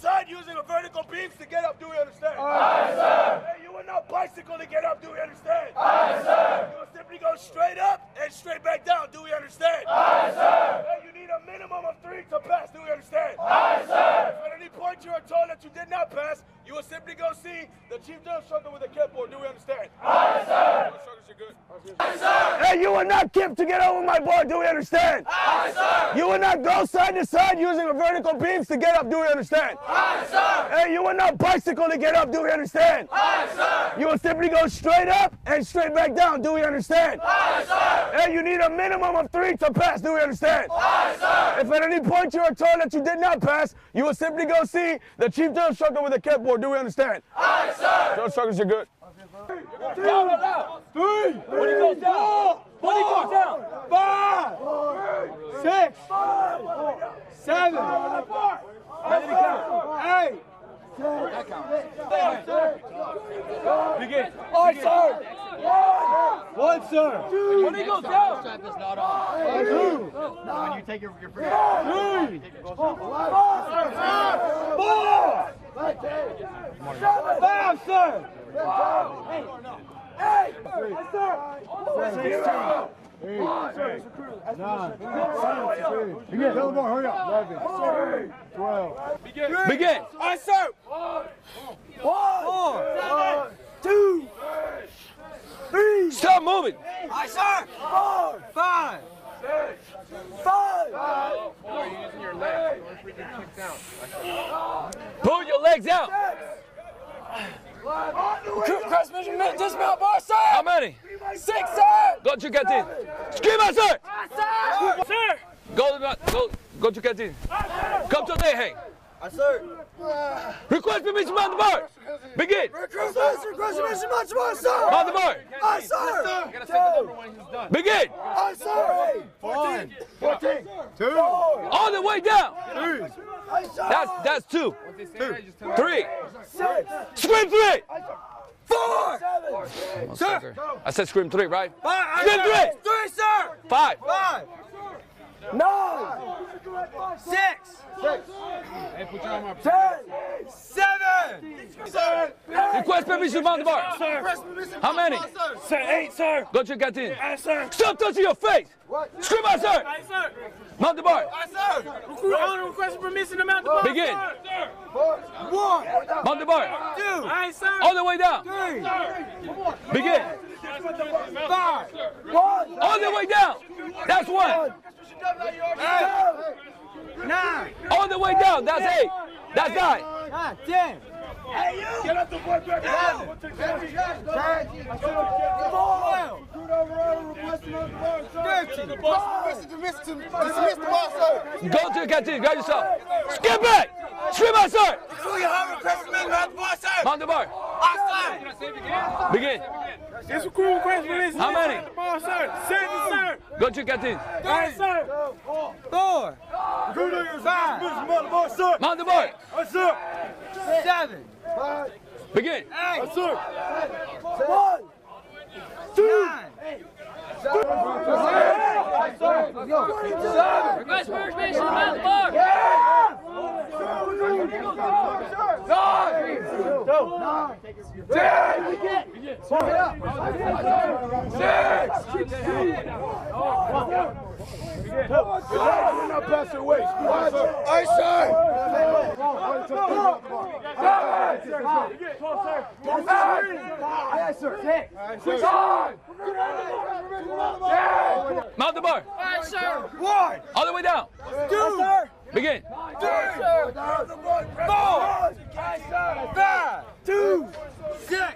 Son, using a vertical beams to get up, do we understand? Aye, sir. Hey, you will not bicycle to get up, do we understand? Aye, sir. You will simply go straight up and straight back down, do we understand? Aye, sir. Hey, you need a three to pass, do we understand? Aye, sir. If at any point you are told that you did not pass, you will simply go see the chief drill instructor with a clipboard, do we understand? Aye, sir. Sir. Hey, you will not kip to get over my board, do we understand? Aye, sir. You will not go side to side using a vertical beams to get up, do we understand? Aye, sir. Hey, you will not bicycle to get up, do we understand? Aye, sir. You will simply go straight up and straight back down, do we understand? Aye, sir. Hey, you need a minimum of three to pass, do we understand? If at any point you are told that you did not pass, you will simply go see the chief drill instructor with a clipboard, do we understand? Aye, sir. Drill instructors are good. Down, down. Three. When take your, your free. Three. Shot. Four. Five, sir. Eight. Yes, sir. Zero. Begin. Aye, sir. One. Two. Three. Stop moving. Aye, sir. Four. Five. Six, Five. Pull your legs out. Cross measurement, dismount bar, sir. How many? Six, sir. Go to get in. Scream sir. Sir. Sir. Go, go, go to get in. Come to the hang. Sir. Request permission mount the bar. Begin. Request permission, much more, sir. Mount the bar. Aye, sir. Begin. Aye, sir. Fourteen. Fourteen. Two. All the way down. Aye, sir. That's that's two. Three. Six. Scream three. Four. Seven. Sir. I said scream three, right? Five. Scream three. Three, sir. Five. Five. Nine. Six. Six. Ten. Seven. Seven. Request permission mount the bar. Sir. How many? Sir, eight, sir. Go to get in. Aye, sir. Stop touching your face. Scream out, sir. Aye, sir. Mount the bar. Aye, sir. Recruit owner requesting permission to mount the bar. Begin. Sir. One. Mount the bar. Two. Aye, sir. All the way down. Three. Begin. Five. One. All the way down. That's one. Eight. Nine. All the way down. That's eight. That's nine. Nine. Ten. Hey, you. Get up the board back. Thirteen. Go to get in. Grab yourself. Skip back. Scream out, sir. Mount the bar. Begin. It's a crew question. permission. How many? Ball, sir. Seven, sir. Go to get in. Aye, sir. Four. Mount the mark. Yes, sir. Seven. Five. Begin. Yes, sir. One. Two. Request for information about the mark. We're not passing away. Yes, sir. Yes, sir. Six. Mount the mark. Aye, sir. One. All the way down. Two. Begin. Four. Five. Two. Six.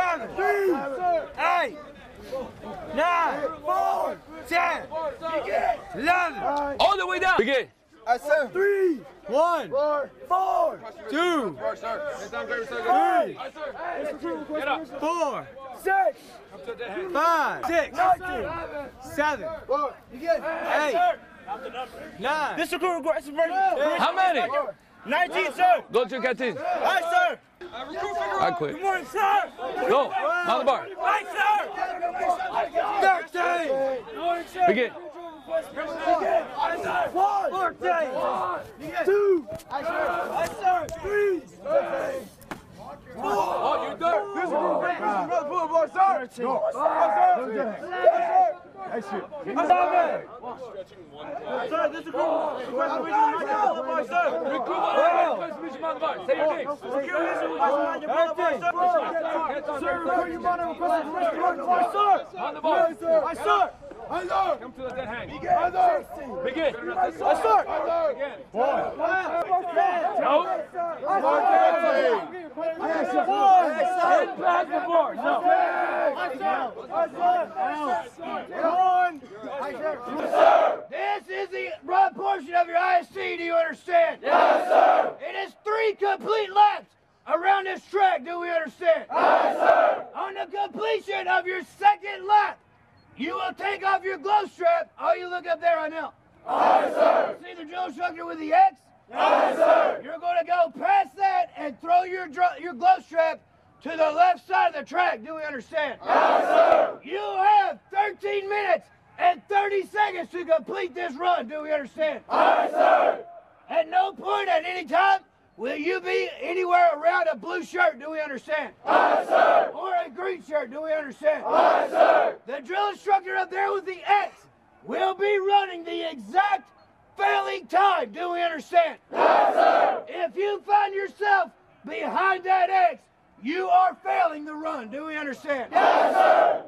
Seven. Eight. Nine. Ten. Eleven. All the way down. Begin. Yes, sir. Three. One. Four. Two. Three. Four. Six. Five. Six. Seven. Eight. Nine. This is How many? 19, sir. Go to canteen. Hi, sir. I quit. Good morning, sir. Go. Mount the bar. Hi, sir. 13. Begin. One. 14. Two. Sir. Three. Oh, you done. This is brother pull boy, sir. No. Yes, sir. Sir, this is group. Permission, my sir. One. Request permission, Mount the bar. Say your name. Sir, record your money, request permission, sir. Mount the bar. My sir. Yes, sir. To the dead hang. Yes, sir. Yes, sir. No. Didn't pass before. No. This is the front portion of your IST, do you understand? Yes, sir. It is three complete laps around this track, do we understand? Yes, sir. On the completion of your second lap, you will take off your glove strap. Oh, you look up there right now. Yes, sir. See the drill instructor with the X? Yes, sir. You're going to go past that and throw your dr- your glove strap to the left side of the track. Do we understand? Yes, sir. You have 13 minutes and 30 seconds to complete this run. Do we understand? Yes, sir. At no point at any time will you be anywhere around a blue shirt. Do we understand? Yes, sir. Or a green shirt. Do we understand? Yes, sir. The drill instructor up there with the X will be running the exact failing time. Do we understand? Yes, sir. If you find yourself behind that X, you are failing the run. Do we understand? Yes, sir.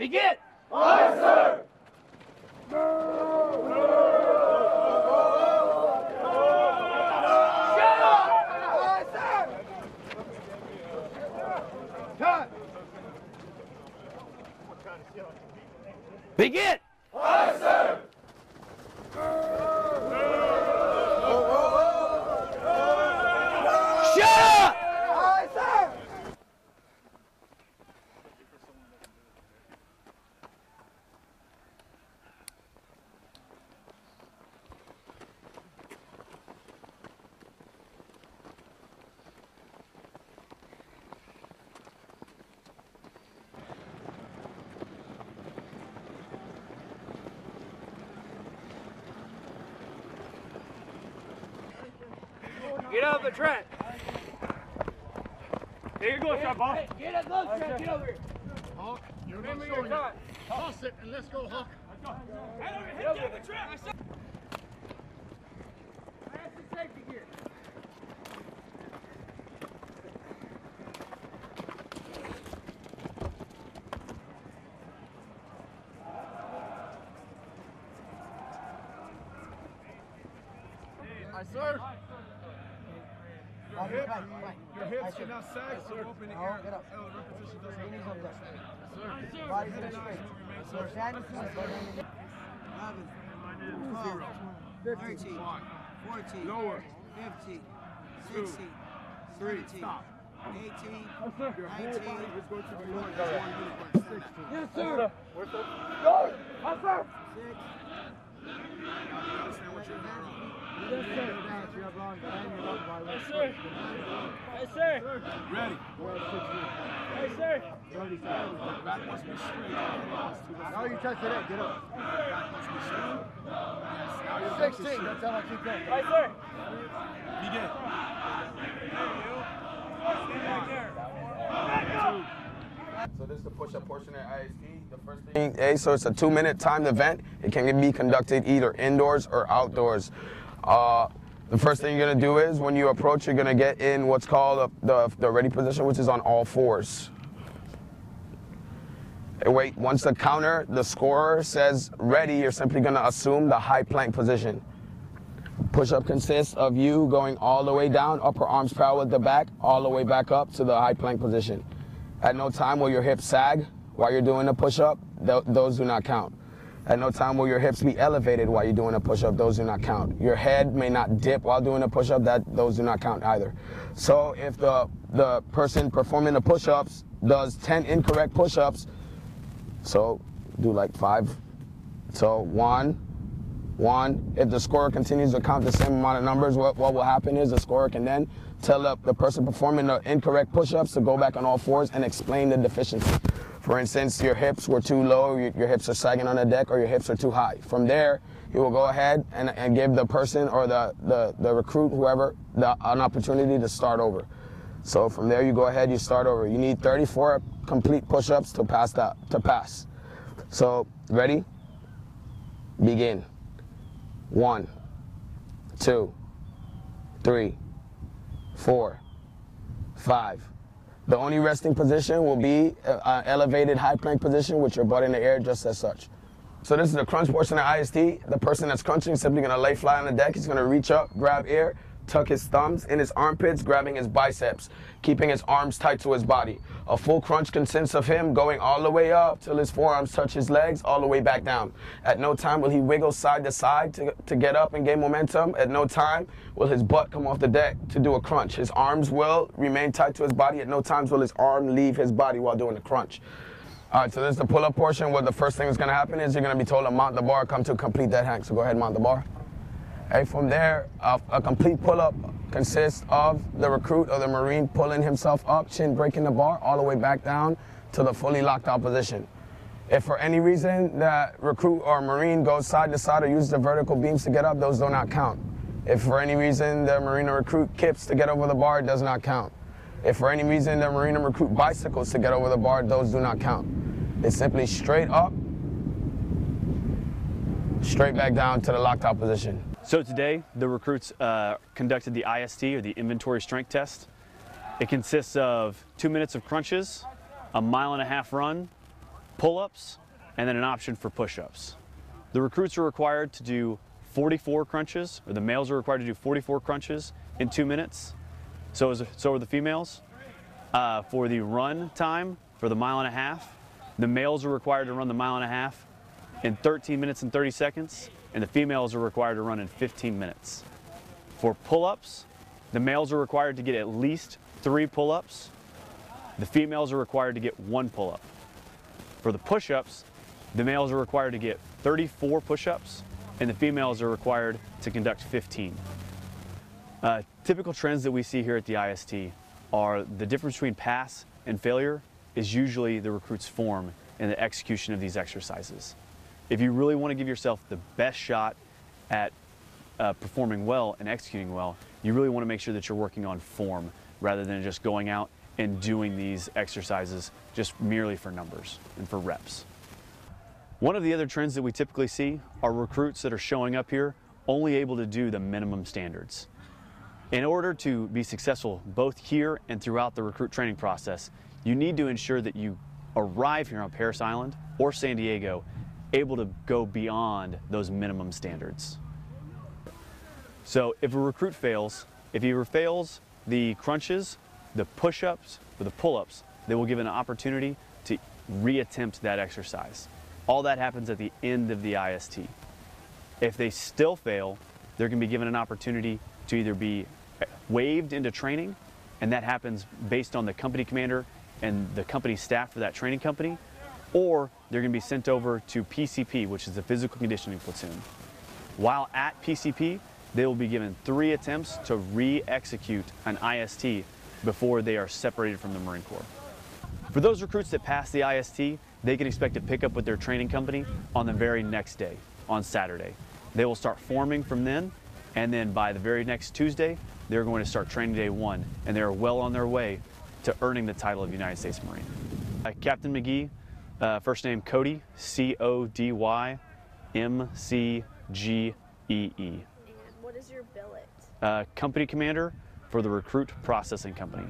Begin. Shut Get out of the track. Here you go, shot ball. Get a glove strap. Get over here. Hawk, you're Remember your time. Toss it and let's go, Hawk. Get over the track. Yes, sir. Your hips, your hips cannot sag so open the air. get up. Oh, repetition doesn't Knees on deck. Yes, sir. Body to the straight. So stand and sit. 13, 14, Lower. 15, Two. 16, Three. 17, Stop. 18, Yes, sir. 19, Yes, sir. Go. Yes, sir. Six. Understand what you're doing? Yes, sir. Yes, sir. Yes, sir. Ready. Yes, sir. Back must be straight. Now you touch it, get up. Back must be straight. Yes. Now your hips are 16, straight. that's how I keep going. Yes, sir. Begin. So this is the push-up portion at IST. The first thing. Hey, so it's a two-minute timed event. It can be conducted either indoors or outdoors. Uh, the first thing you're gonna do is when you approach, you're gonna get in what's called the, the, the ready position, which is on all fours. And wait, once the counter, the scorer says ready, you're simply gonna assume the high plank position. Push-up consists of you going all the way down, upper arms parallel with the back, all the way back up to the high plank position. At no time will your hips sag while you're doing the push-up. Th- those do not count. At no time will your hips be elevated while you're doing a push-up. Those do not count. Your head may not dip while doing a push-up. That those do not count either. So if the the person performing the push-ups does 10 incorrect push-ups, so do like five. So one, one. If the scorer continues to count the same amount of numbers, what, what will happen is the scorer can then tell the, the person performing the incorrect push-ups to go back on all fours and explain the deficiency. For instance, your hips were too low, your, hips are sagging on the deck, or your hips are too high. From there, you will go ahead and, and give the person or the, the, the recruit, whoever, the, an opportunity to start over. So from there, you go ahead, you start over. You need 34 complete push-ups to pass that, to pass. So, ready? Begin. One, two, three, four, five. The only resting position will be an elevated high plank position with your butt in the air just as such. So this is the crunch portion of IST. The person that's crunching is simply gonna lay flat on the deck. He's gonna reach up, grab air, tuck his thumbs in his armpits, grabbing his biceps, keeping his arms tight to his body. A full crunch consists of him going all the way up till his forearms touch his legs, all the way back down. At no time will he wiggle side to side to, to get up and gain momentum. At no time will his butt come off the deck to do a crunch. His arms will remain tight to his body. At no times will his arm leave his body while doing the crunch. All right, so this is the pull-up portion where the first thing that's gonna happen is you're gonna be told to mount the bar, come to complete that hang. So go ahead mount the bar. Hey, from there, a, a complete pull-up consists of the recruit or the Marine pulling himself up, chin breaking the bar, all the way back down to the fully locked out position. If for any reason that recruit or Marine goes side to side or uses the vertical beams to get up, those do not count. If for any reason the Marine or recruit kips to get over the bar, it does not count. If for any reason the Marine or recruit bicycles to get over the bar, those do not count. It's simply straight up, straight back down to the locked out position. So today, the recruits uh, conducted the IST or the inventory strength test. It consists of two minutes of crunches, a mile and a half run, pull-ups, and then an option for push-ups. The recruits are required to do 44 crunches, or the males are required to do 44 crunches in two minutes. So, is, so are the females. Uh, for the run time, for the mile and a half, the males are required to run the mile and a half in 13 minutes and 30 seconds, and the females are required to run in 15 minutes. For pull-ups, the males are required to get at least three pull-ups. The females are required to get one pull-up. For the push-ups, the males are required to get 34 push-ups, and the females are required to conduct 15. Uh, typical trends that we see here at the IST are the difference between pass and failure is usually the recruit's form in the execution of these exercises. If you really want to give yourself the best shot at uh, performing well and executing well, you really want to make sure that you're working on form rather than just going out and doing these exercises just merely for numbers and for reps. One of the other trends that we typically see are recruits that are showing up here only able to do the minimum standards. In order to be successful both here and throughout the recruit training process, you need to ensure that you arrive here on Parris Island or San Diego able to go beyond those minimum standards. So if a recruit fails, if he fails the crunches, the push-ups, or the pull-ups, they will give an opportunity to reattempt that exercise. All that happens at the end of the IST. If they still fail, they're going to be given an opportunity to either be waived into training and that happens based on the company commander and the company staff for that training company, or they're going to be sent over to PCP, which is the physical conditioning platoon. While at PCP, they will be given three attempts to re-execute an IST before they are separated from the Marine Corps. For those recruits that pass the IST, they can expect to pick up with their training company on the very next day, on Saturday. They will start forming from then, and then by the very next Tuesday, they're going to start training day one, and they're well on their way to earning the title of United States Marine. Uh, Captain McGee, uh, first name Cody, C O D Y M C G E E. And what is your billet? Uh, company commander for the Recruit Processing Company.